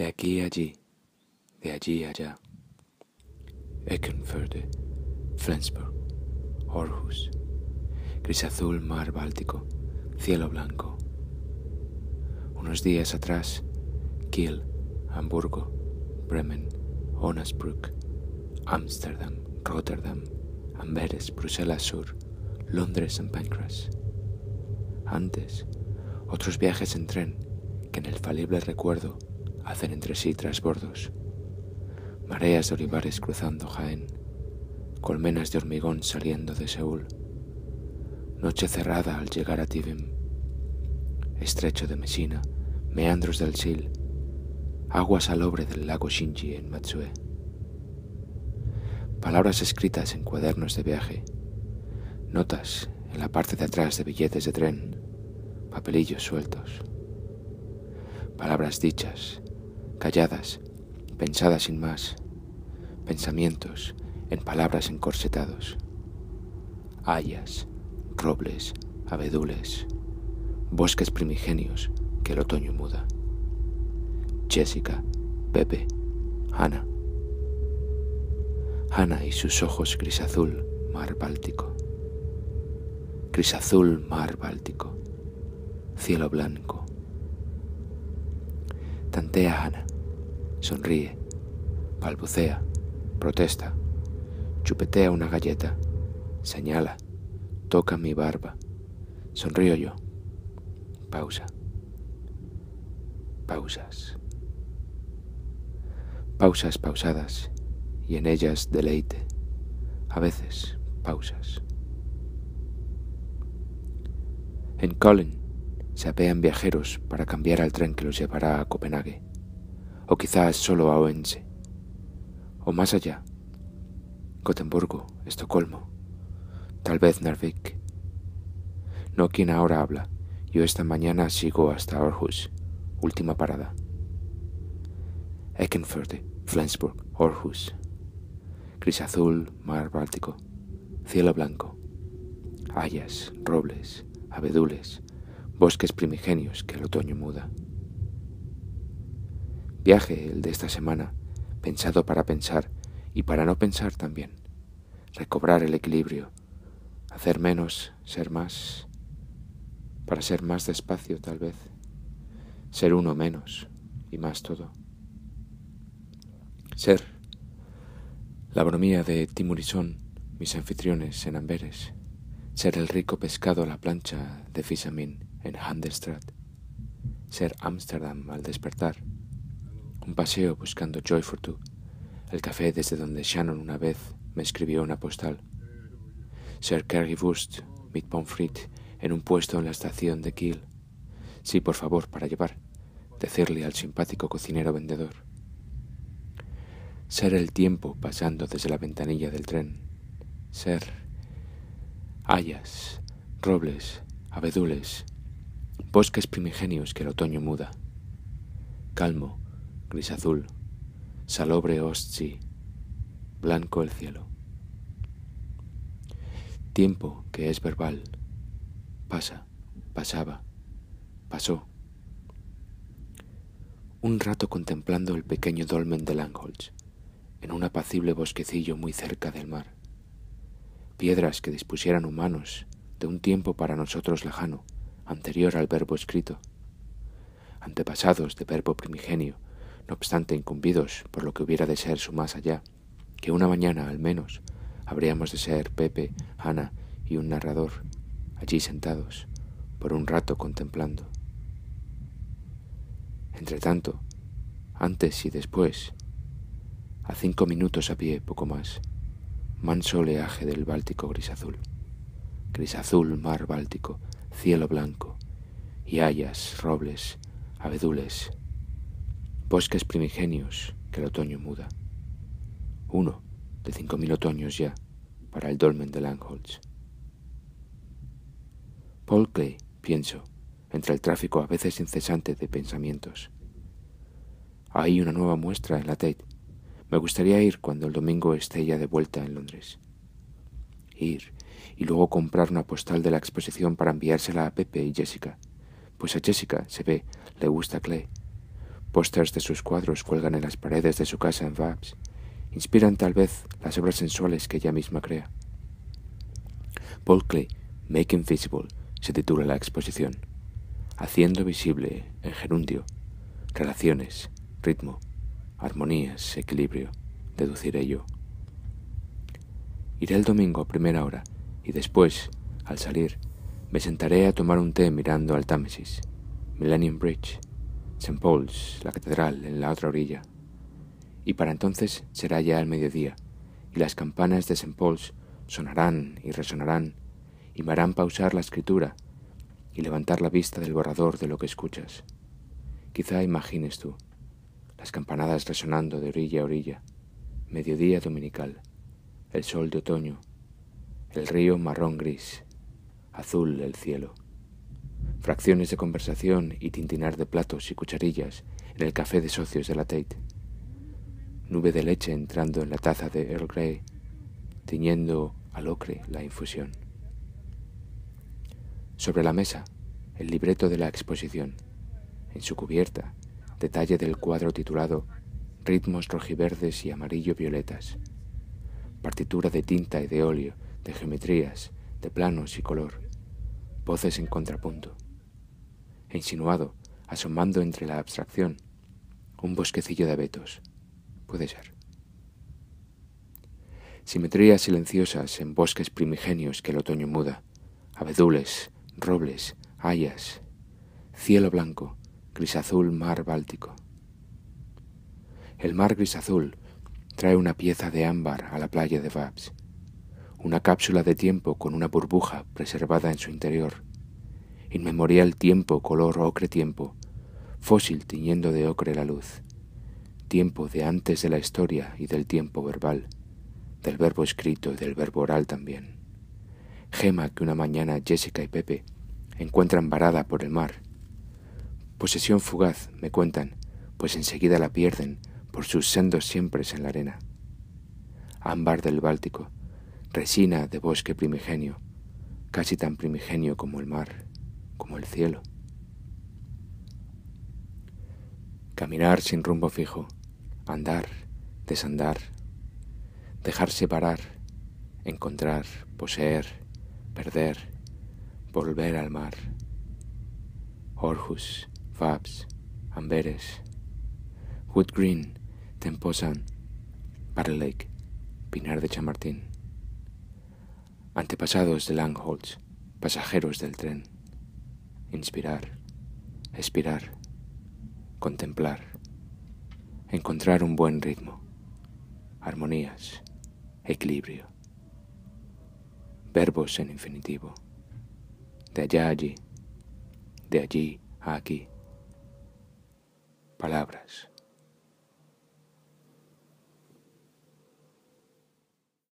de aquí a allí, de allí a allá. Eckenförde, Flensburg, Orhus, gris azul mar Báltico, cielo blanco. Unos días atrás, Kiel, Hamburgo, Bremen, Onasbruck, Ámsterdam, Rotterdam, Amberes, Bruselas Sur, Londres, St. Pancras. Antes, otros viajes en tren que en el falible recuerdo hacen entre sí trasbordos. Mareas de olivares cruzando Jaén, colmenas de hormigón saliendo de Seúl. Noche cerrada al llegar a Tibim, estrecho de Mesina, meandros del Sil, agua salobre del lago Shinji en Matsue. Palabras escritas en cuadernos de viaje, notas en la parte de atrás de billetes de tren, papelillos sueltos. Palabras dichas, calladas, pensadas sin más, pensamientos en palabras encorsetados. Hayas, robles, abedules, bosques primigenios que el otoño muda. Jessica, Pepe, Hannah. Hannah y sus ojos gris azul, mar Báltico. Gris azul, mar Báltico. Cielo blanco. Tantea Hannah. Sonríe. Balbucea. Protesta. Chupetea una galleta. Señala. Toca mi barba. Sonrío yo. Pausa. Pausas. Pausas pausadas y en ellas deleite. A veces pausas. En Colin se apean viajeros para cambiar al tren que los llevará a Copenhague, o quizás solo a Oense, o más allá, Gotemburgo, Estocolmo, tal vez Narvik. No quien ahora habla, yo esta mañana sigo hasta Aarhus, última parada. Eckenförde, Flensburg, Aarhus. Gris azul, mar Báltico, cielo blanco, hayas, robles, abedules, bosques primigenios que el otoño muda. Viaje el de esta semana, pensado para pensar y para no pensar también, recobrar el equilibrio, hacer menos, ser más, para ser más despacio tal vez, ser uno menos y más todo. Ser la bromía de Timurizón, mis anfitriones en Amberes, ser el rico pescado a la plancha de Fisamin en Handelsstraat, ser Ámsterdam al despertar, un paseo buscando Joy for Two, el café desde donde Shannon una vez me escribió una postal, ser Currywurst mit Pomfrit en un puesto en la estación de Kiel, sí, por favor, para llevar, decirle al simpático cocinero vendedor, ser el tiempo pasando desde la ventanilla del tren, ser hayas, robles, abedules, bosques primigenios que el otoño muda, calmo, gris azul, salobre ostsi, blanco el cielo. Tiempo que es verbal, pasa, pasaba, pasó. Un rato contemplando el pequeño dolmen de Langholz, en un apacible bosquecillo muy cerca del mar. Piedras que dispusieran humanos de un tiempo para nosotros lejano, anterior al verbo escrito, antepasados de verbo primigenio, no obstante incumbidos por lo que hubiera de ser su más allá, que una mañana al menos habríamos de ser Pepe, Ana y un narrador, allí sentados, por un rato contemplando. Entretanto, antes y después, a cinco minutos a pie, poco más, manso oleaje del Báltico gris azul, gris azul mar Báltico, cielo blanco, y hayas, robles, abedules, bosques primigenios que el otoño muda. Uno de cinco mil otoños ya para el dolmen de Langholz. Paul Clay, pienso, entre el tráfico a veces incesante de pensamientos. Hay una nueva muestra en la Tate. Me gustaría ir cuando el domingo esté ya de vuelta en Londres. Ir y luego comprar una postal de la exposición para enviársela a Pepe y Jessica, pues a Jessica, se ve, le gusta Clay. Pósters de sus cuadros cuelgan en las paredes de su casa en Vabs. Inspiran tal vez las obras sensuales que ella misma crea. Paul Klee, Making Visible, se titula la exposición. Haciendo visible, en gerundio, relaciones, ritmo, armonías, equilibrio, deduciré yo. Iré el domingo a primera hora y después, al salir, me sentaré a tomar un té mirando al Támesis, Millennium Bridge, St. Paul's, la catedral, en la otra orilla. Y para entonces será ya el mediodía, y las campanas de St. Paul's sonarán y resonarán, y me harán pausar la escritura y levantar la vista del borrador de lo que escuchas. Quizá imagines tú las campanadas resonando de orilla a orilla, mediodía dominical, el sol de otoño, el río marrón gris, azul el cielo, fracciones de conversación y tintinar de platos y cucharillas en el café de socios de la Tate, nube de leche entrando en la taza de Earl Grey, tiñendo al ocre la infusión. Sobre la mesa, el libreto de la exposición, en su cubierta, detalle del cuadro titulado Ritmos rojiverdes y amarillo-violetas, partitura de tinta y de óleo, de geometrías, de planos y color, voces en contrapunto, e insinuado, asomando entre la abstracción, un bosquecillo de abetos, puede ser. Simetrías silenciosas en bosques primigenios que el otoño muda, abedules, robles, hayas, cielo blanco, gris-azul mar Báltico. El mar gris-azul trae una pieza de ámbar a la playa de Babs, una cápsula de tiempo con una burbuja preservada en su interior, inmemorial tiempo color ocre tiempo, fósil tiñendo de ocre la luz, tiempo de antes de la historia y del tiempo verbal, del verbo escrito y del verbo oral también. Gema que una mañana Jessica y Pepe encuentran varada por el mar Posesión fugaz, me cuentan, pues enseguida la pierden por sus sendos siempre en la arena. Ámbar del Báltico, resina de bosque primigenio, casi tan primigenio como el mar, como el cielo. Caminar sin rumbo fijo, andar, desandar, dejarse parar, encontrar, poseer, perder, volver al mar. Orhus, Fabs, Amberes, Wood Green, Temposan, Battle Lake, Pinar de Chamartín. Antepasados de Langholz, pasajeros del tren. Inspirar, expirar, contemplar, encontrar un buen ritmo, armonías, equilibrio. Verbos en infinitivo. De allá a allí, de allí a aquí palabras.